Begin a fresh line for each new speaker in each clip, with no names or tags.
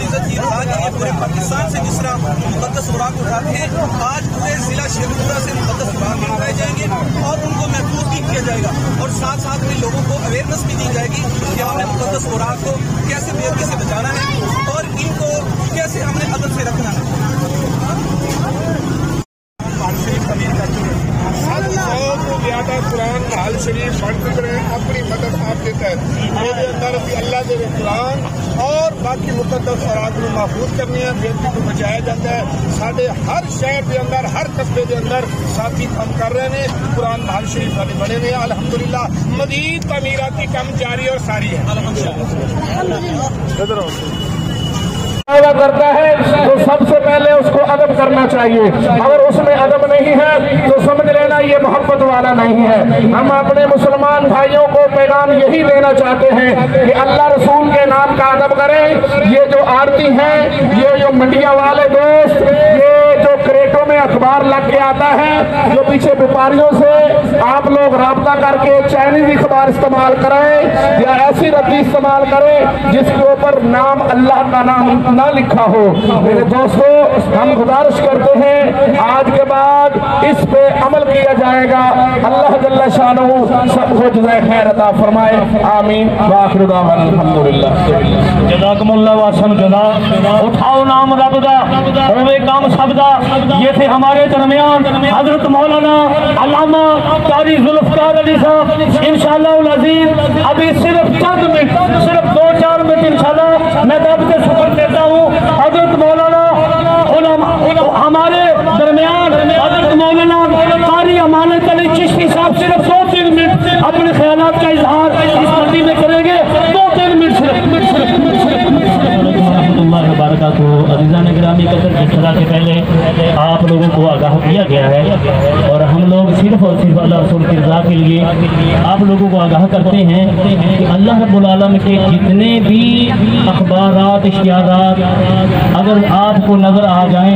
इज़्ज़त की उड़ा के ये पूरे पाकिस्तान से तरह मुकदस उड़ाक उठाते हैं, आज पूरे जिला शेखपुरा से मुकदस उड़ाक उठाए जाएँगे और उनको महफूज भी किया जाएगा। और साथ साथ में लोगों को अवेयरनेस भी दी जाएगी कि हमने मुकदस उड़ाक को कैसे बेदगी से बचाना है और इनको कैसे हमने अदब से रखना है।
शरीफ पढ़ते रहे अपनी आपके मेरे अंदर भी अल्लाह के कुरान और बाकी मुकदस और आदमी महफूज करनी है। बेटी को बचाया जाता है। साढ़े हर शहर के अंदर हर कस्बे के अंदर साथी काम कर रहे हैं। कुरान हाल शरीफ वाले बने हुए हैं। अलहमदुल्ला मजीद तमीराती काम जारी और सारी है। इधर
अदा करता है तो सबसे पहले उसको अदब करना चाहिए। अगर उसमें अदब नहीं है तो समझ लेना ये मोहब्बत वाला नहीं है। हम अपने मुसलमान भाइयों को पैगाम यही देना चाहते हैं कि अल्लाह रसूल के नाम का अदब करें। ये जो आरती है, ये जो मंडिया वाले दोस्त, ये जो क्रेटों में अखबार लग के आता है। जो पीछे व्यापारियों से आप लोग रबता करके चाइनीज़ अखबार इस्तेमाल करें या ऐसी रद्दी इस्तेमाल करें जिसके ऊपर नाम अल्लाह का नाम ना लिखा हो। मेरे दोस्तों, हम गुजारिश करते हैं, आज के बाद इस पे अमल किया जाएगा। अल्लाह जल्ला शानू सबको जजाय खैर अता फरमाए। आमीन। वाखिर दावन
जजाकमुल्ला वासन जजा। उठाओ नाम रब होवे काम सब ये थे हमारे दरमियान हज़रत मौलाना अल्लामा कारी जुल्फकार अली साहब, इंशाल्लाह अज़ीज़, अभी सिर्फ़ चंद मिनट, सिर्फ़ दो चार मिनट इंशाल्लाह मैं रब से शुक्र देता हूँ। हज़रत मौलाना हमारे दरमियान हज़रत मौलाना कारी अमानत अली चिश्ती साहब सिर्फ़ दो तीन मिनट अपने ख्याल का इजहार इस मंडी में करेंगे। अजीजा ने ग्रामी कदर जिस तरह से पहले आप लोगों को आगाह किया गया है और हम लोग सिर्फ़ और सिर्फ़ अल्लाह रसूल की रजा के लिए आप लोगों को आगाह करते हैं कि अल्लाह रब्बुल आलम के जितने भी अखबार इश्तियारात, अगर आपको नज़र आ जाएँ,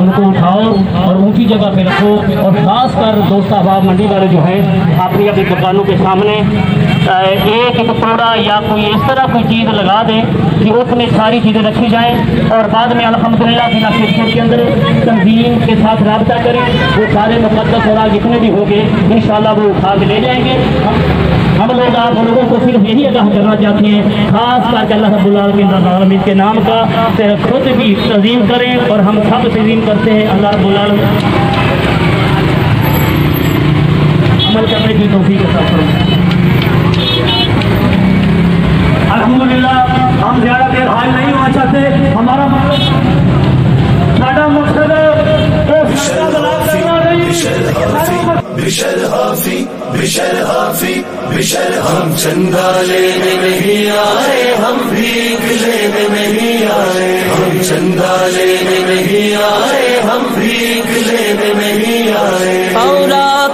उनको उठाओ और ऊँची जगह पर रखो और ख़ास कर दोस्त अहबाब मंडी वाले जो हैं अपनी अपनी दुकानों के सामने एक एक टोड़ा या कोई इस तरह कोई चीज़ लगा दें कि उसमें सारी चीज़ें रखी जाएँ और बाद में अल्हम्दुलिल्लाह जिला शिक्षण के अंदर तंजीम के साथ रबता करें। वो सारे मुकदस और जितने भी होंगे इन वो उठा के ले जाएँगे। हम- लोग आप लोगों को सिर्फ़ यही आगाह करना चाहते हैं, खास करके अल्लाह रब्बुल के नाम का, ते खुद भी तजीम करें और हम सब तजीम करते हैं। अल्लाह आलमीन। अमल करने की तौफीक अता फरमाए। अल्हम्दुलिल्लाह हम ज़्यादा देर हाल नहीं होना चाहते। हमारा मकसद साडा मकसद वो साडा बलात् करना नहीं। साडा मकसद
बिशर हाफी बिशर हाफी बिशर हम चंदा लेने नहीं आए हम भीख लेने नहीं आए। हम चंदा लेने नहीं आए हम भीख लेने नहीं आए।
और आग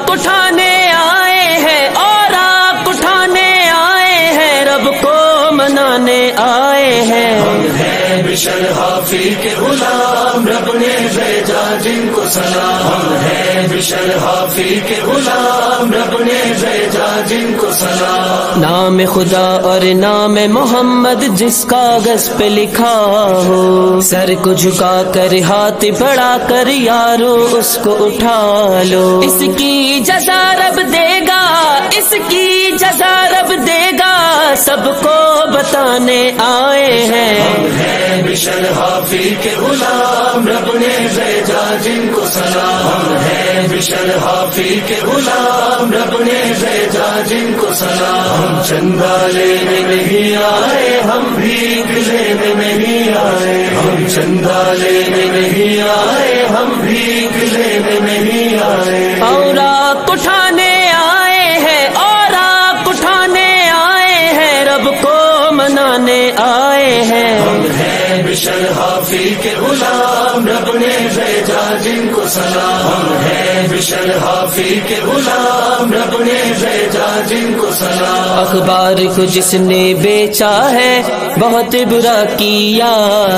आए हैं। हम हैं
मिशन हाफी के गुलाम रब ने भेजा जिनको सलाम। हम है बिशर हाफी के गुलाम रब ने भेजा जिनको सलाम।
नाम खुदा और नाम मोहम्मद जिस कागज़ पे लिखा हो। सर को झुका कर हाथ बढ़ा कर यारो उसको उठा लो। इसकी जजा रब देगा इसकी जजा रब देगा सबको बताने आए हैं।
है बिशर हाफी के गुलाम रब ने भेजा जिनको सलाम है। बिशर हाफी के गुलाम रब ने भेजा जिनको सलाम। चंदा लेने नहीं आए, हम भीख लेने नहीं आए। हम चंदा लेने नहीं आए, हम भीख लेने नहीं आए।
हैं। है
बिशर हाफी के गुलाम रब ने भेजा जिनको सलाम। हम है बिशर हाफी के गुलाम रब ने भेजा जिनको सलाम।
अखबार को जिसने बेचा है बहुत बुरा किया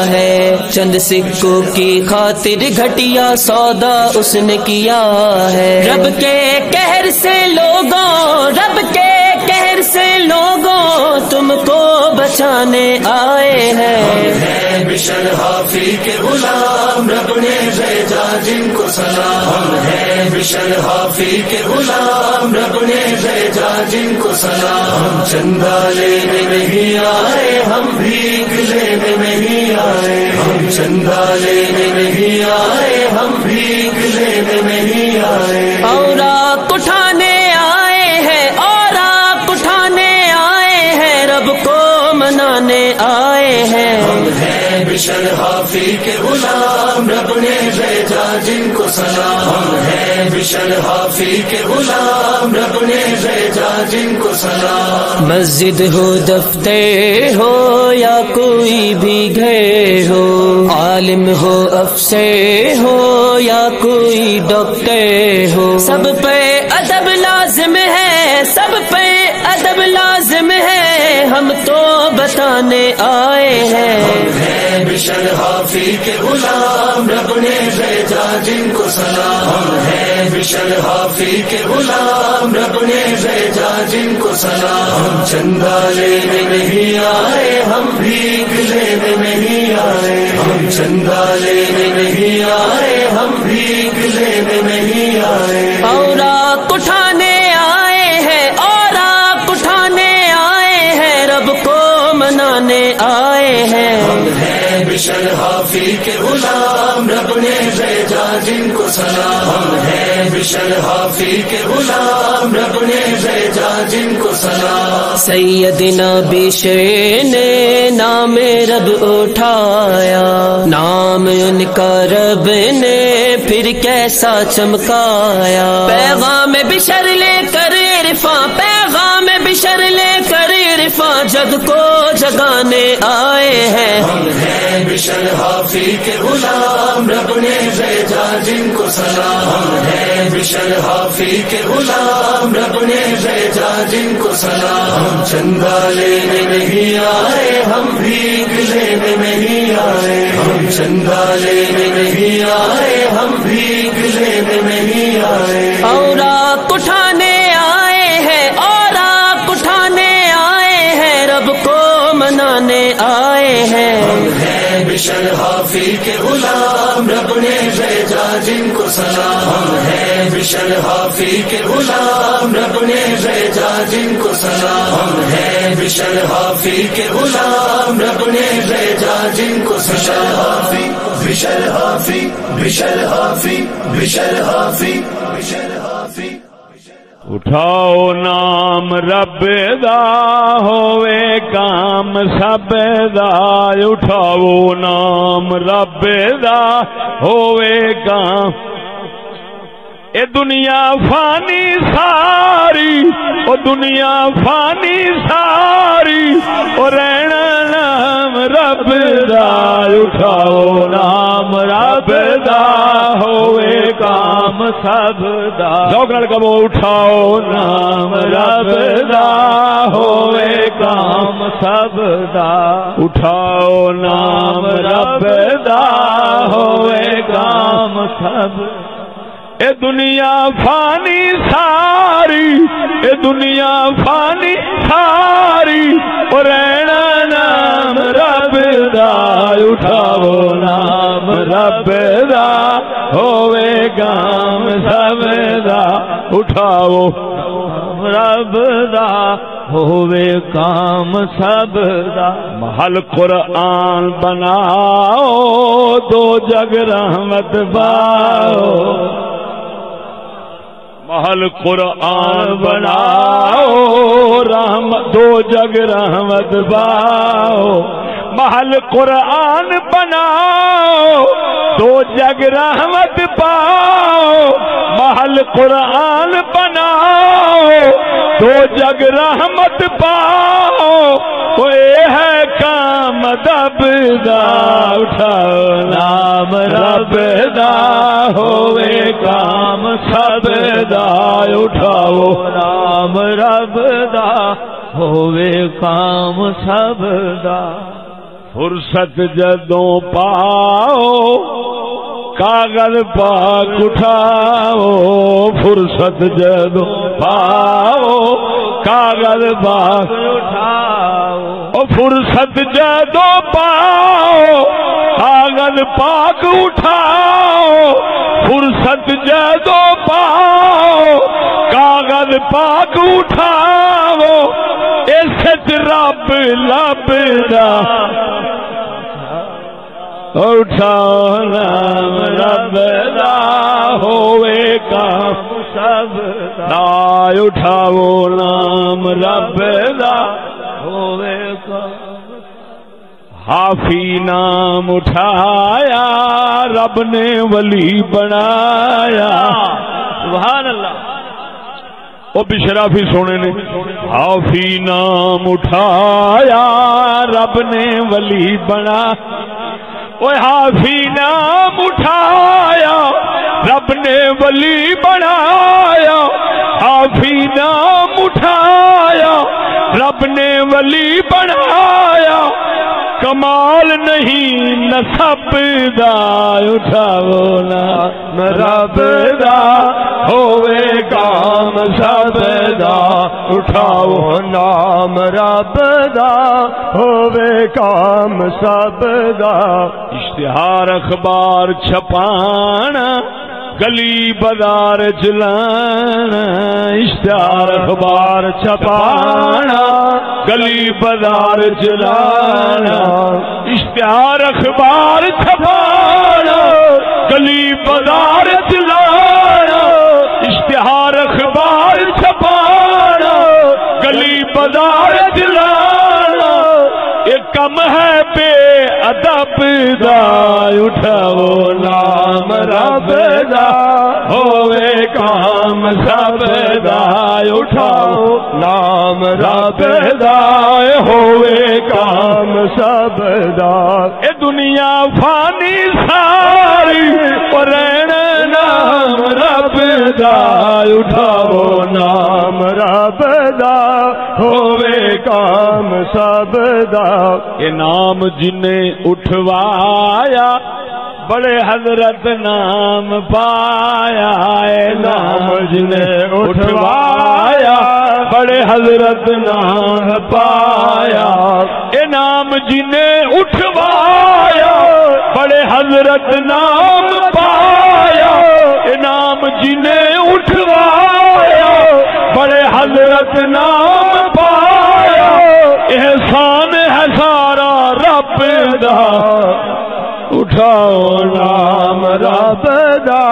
है। चंद सिक्कों की खातिर घटिया सौदा उसने किया है। रब के कहर से लोगों रब के लोगों तुमको बचाने आए हैं।
बिशर हाफी के गुलाम, रब ने भेजा जिनको सलाम। हैं बिशर हाफी के गुलाम, रब ने भेजा जिनको सलाम। हम चंदा लेने नहीं आए, हम भीख लेने नहीं आए। हम चंदा लेने नहीं आए, हम
हैं
हम हाफी के गुलाम रब ने भेजा जिनको सलाम। हम हैं बिशर हाफी के गुलाम रब ने भेजा जिनको सलाम।
मस्जिद हो दफ्तर हो या कोई भी घर हो। आलिम हो अफसर हो या कोई डॉक्टर हो। सब पे अदब लाजिम है सब पे अदब लाजिम है। हम तो बताने आए हैं
हाफी के गुलाम, रब ने भेजा जिनको सलाम हम हैं। बिशर हाफी के गुलाम, रब ने भेजा जिनको सलाम। हम चंदा लेने नहीं आए, हम भीख लेने नहीं आए। हम चंदा लेने नहीं आए, हम भीख लेने नहीं आए। जिनको सलाम हम हैं, बिशर हाफी के गुलाम, रब ने भेजा जिनको सलाम।
सैयदना बिशर ने नाम रब उठाया, नाम उनका रब ने फिर कैसा चमकाया। पैगाम बिशर लेकर इरफा, पैगाम बिशर लेकर इरफा, जग को जगाने आए हैं।
बिशर हाफी के गुलाम, रब ने भेजा जिनको सलाम हैं। बिशर हाफी के गुलाम, रब ने भेजा जिनको सलाम। चंदा लेने नहीं आए, हम भीख लेने नहीं आए। हम चंदा लेने नहीं आए, हम भीख लेने नहीं आए।
और
बिशर हाफी के गुलाम, रब ने भेजा जिनको सलाम हैं। बिशर हाफी के गुलाम, रब ने भेजा जिनको सलाम हैं। बिशर हाफी के गुलाम, रब ने भेजा जिनको सलाम। बिशर हाफी बिशर हाफी बिशर हाफी।
उठाओ नाम रब होवे काम सब उठाओ नाम रब होवे काम। ए दुनिया फानी सारी, ओ दुनिया फानी सारी, ओ रहना नाम रब उठाओ नाम उठाओ नाम रब दा होवे काम। सब दा उठाओ नाम रब दा होवे काम। सब ए दुनिया फानी सारी ए दुनिया फानी सारी। ओ रहना नाम रब दा उठाओ नाम रब दा होवे गाम सब दा उठाओ नाम रब दा होवे काम सब दा महल कुरान बनाओ दो जग रहमत बाओ महल कुरान बनाओ रहम दो जग रहमत बाओ महल कुरान बनाओ दो जग रहमत पाओ। महल कुरान बनाओ दो जग रहमत पाओ। कोई है काम दब दा उठाओ नाम रब दा होवे काम। उठाओ। नाम रब दा, होवे काम सब दा। फुर्सत जदों पाओ कागज़ पाक उठाओ। फुर्सत जदों पाओ कागज़ पाक उठाओ। फुर्सत जदो पाओ कागज़ पाक उठाओ। फुर्सत जदो पाओ कागज़ पाक उठाओ इस रब लभदा उठाओ नाम रब दा होवे काम सब दा। उठाओ नाम रब हाफी नाम उठाया रब ने वली बनाया। सुभान अल्लाह ओ बिशराफी सोने ने हाफी नाम उठाया रब ने वली बना। ओए हाफी नाम उठाया रब ने वली बनाया। हाफी नाम उठाया रब ने वली बनाया। नहीं नसब दा उठाओ ना। रब दा होवे काम, सब दा उठाओ नाम। रब दा होवे काम, सब दा। इश्तिहार अखबार छपाना गली बाज़ार चलाना इश्तिहार अखबार छपाना, गली बाज़ार चलाना इश्तिहार अखबार छपाना, गली बाज़ार चलाना इश्तिहार अखबार छपाना, गली बाज़ार चलाना ये कम है बे अदब दा, उठाओ नाम काम सब दुनिया फानी सारी और नाम रब दा। उठाओ नाम रब दा, होवे काम सब दा। ये नाम जिन्हें उठवाया, बड़े हज़रत नाम पाया। नाम जिन्हें उठवाया, बड़े हज़रत नाम पाया। ये नाम उठवाया, बड़े हज़रत नाम पाया। ये नाम जिन्हें उठवाया, बड़े हज़रत नाम पाया। एहसान है सारा रब दा। उठाओ नाम रब दा,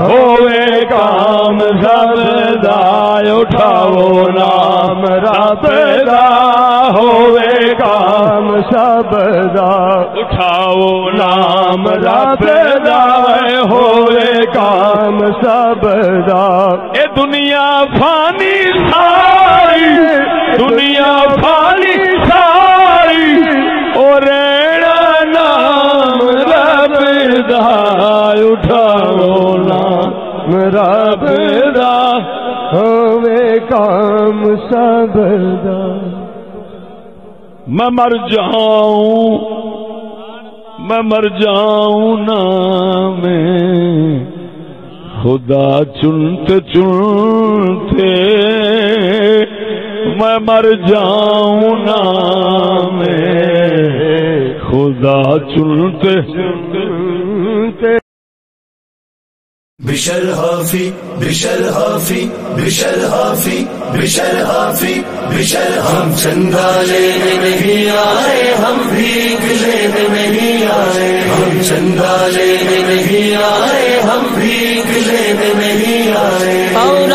होवे काम सब दा। उठाओ नाम रब दा, होवे काम सब दा उठाओ नाम रब दा होवे काम सब दा ये दुनिया फानी सारी दुनिया फानी सारी और रहना नाम रब दा उठाओ नाम रब दा होवे काम सब दा मैं मर जाऊँ, मैं मर जाऊँ ना मैं खुदा चुनते चुनते, मैं मर जाऊँ ना मैं खुदा चुनते चुनते।
बिशर हाफी बिशर हाफी बिशर हाफी बिशर हाफी बिशर हम चंदा लेने नहीं आए हम भीख लेने नहीं आए। हम चंदा लेने नहीं आए हम भीख लेने नहीं आए।
और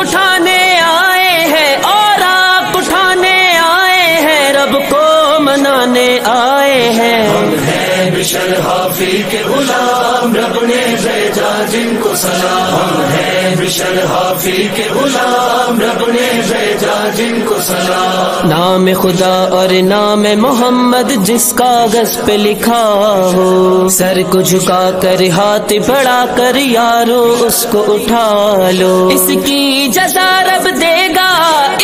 उठाने आए हैं और आग उठाने आए हैं रब को मनाने आए हैं।
हम हैं बिशर हाफी के गुलाम रब ने जिनको सलाम हैं बिशर हाफी के गुलाम रब ने भेजा जिनको सलाम।
नाम खुदा और नाम मोहम्मद जिस कागज़ पे लिखा हो। सर को झुका कर हाथ बढ़ा कर यारो उसको उठा लो। इसकी जजा रब देगा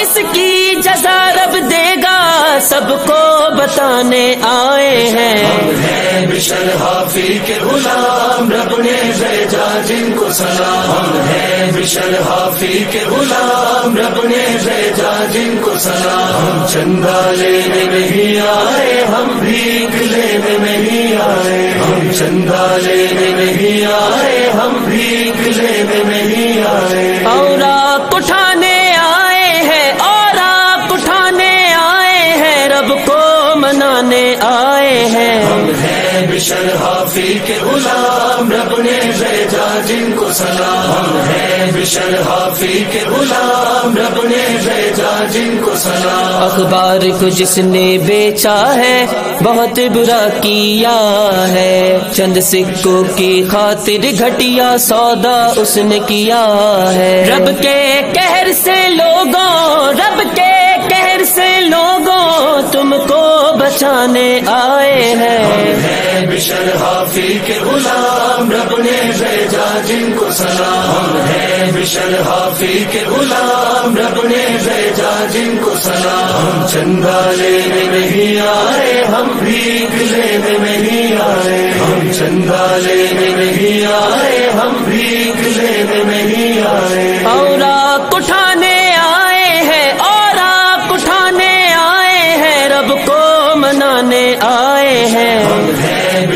इसकी जजा रब देगा सबको बताने आए हैं।
हैं बिशर हाफी के गुलाम रब ने भेजा जिनको सलाम हम हैं बिशर हाफी के गुलाम, रब ने भेजा जिनको सलाम। हम चंदा लेने नहीं आए, हम भीख लेने नहीं आए। हम चंदा लेने नहीं आए, हम भीख लेने नहीं आए।
और आप उठाने आए हैं, और आप उठाने आए हैं, रब को मनाने आए हैं।
हम हैं बिशर हाफी के गुलाम रब ने भेजा जिनको सलाम। हम हैं बिशर हाफी के गुलाम रब ने भेजा जिनको सलाम।
अखबार को जिसने बेचा है बहुत बुरा किया है। चंद सिक्कों की खातिर घटिया सौदा उसने किया है। रब के कहर से लोगों रब के कहर से लोगों तुमको बचाने आए हैं।
है बिशर हाफी के गुलाम रब ने भेजा जिनको सलाम है बिशर हाफी के गुलाम रब ने भेजा जिनको सलाम हम चंदा लेने नहीं आए हम भीख लेने नहीं आए हम चंदा लेने नहीं आए हम भीख लेने नहीं आए।
हैं
सलाम हम हैं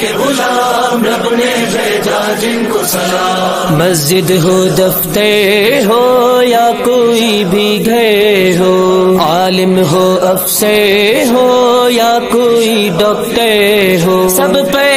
के गुलाम रब ने भेजा जिनको सलाम
मस्जिद हो, दफ्तर हो, या कोई भी घर हो, आलिम हो, अफसर हो, या कोई डॉक्टर हो, सब पे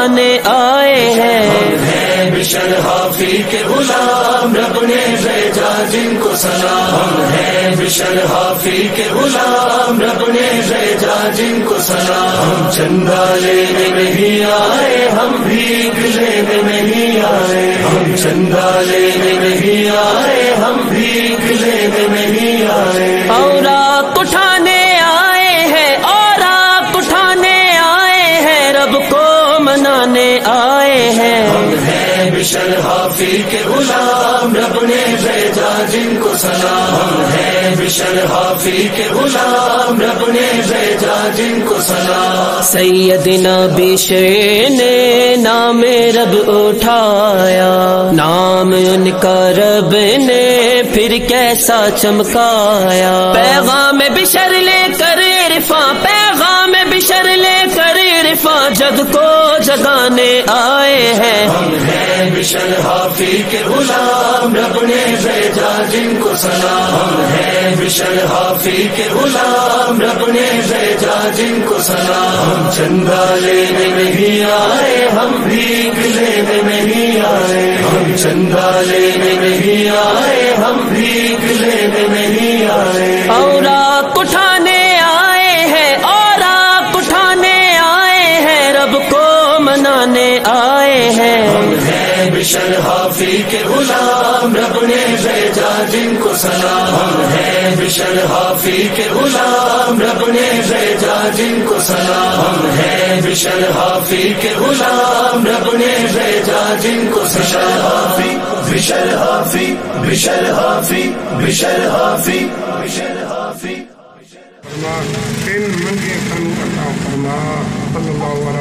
बताने आए हैं।
है बिशर हाफी के गुलाम रब ने भेजा जिनको सलाम हम हैं बिशर हाफी के गुलाम रब ने भेजा जिनको सलाम हम चंदा लेने नहीं आए हम भीख लेने नहीं आए हम चंदा लेने नहीं आए हम भीख लेने नहीं आए
और आप
बिशर के गुलाम, रब ने भेजा जिनको सलाम हैं। बिशर हाफी के गुलाम, रब ने भेजा जिनको सलाम।
सैयदना बिशर ने नाम रब उठाया। नाम उनका रब ने फिर कैसा चमकाया। पैगाम बिशर लेकर इरफा, पैगाम बिशर लेकर रिफा जग को जगाने आए हैं।
हैं बिशर हाफी के गुलाम रब ने भेजा जिनको सलाम हम हैं। बिशर हाफी के गुलाम रब ने भेजा जिनको सलाम। हम चंदा लेने नहीं आए हम भीख लेने नहीं आए। हम चंदा लेने नहीं आए हम भीख लेने नहीं आए।
और आप उठाने आए हैं और आप उठाने आए हैं रब को मनाने आए हैं।
हम हाफी के गुलाम, रब ने भेजा जिनको सलाम हम हैं। बिशर हाफी के गुलाम, रब ने भेजा जिनको सलाम हम हैं। बिशर हाफी के गुलाम, रब ने भेजा जिनको सलाम। हाफी बिशर हाफी बिशर हाफी बिशर हाफी बिशर हाफी
इन मंगे खानू फरमा सल्लल्लाहु अलैहि